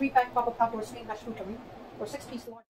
three-pack Papa Papa or sweet hash fruit or six-piece large.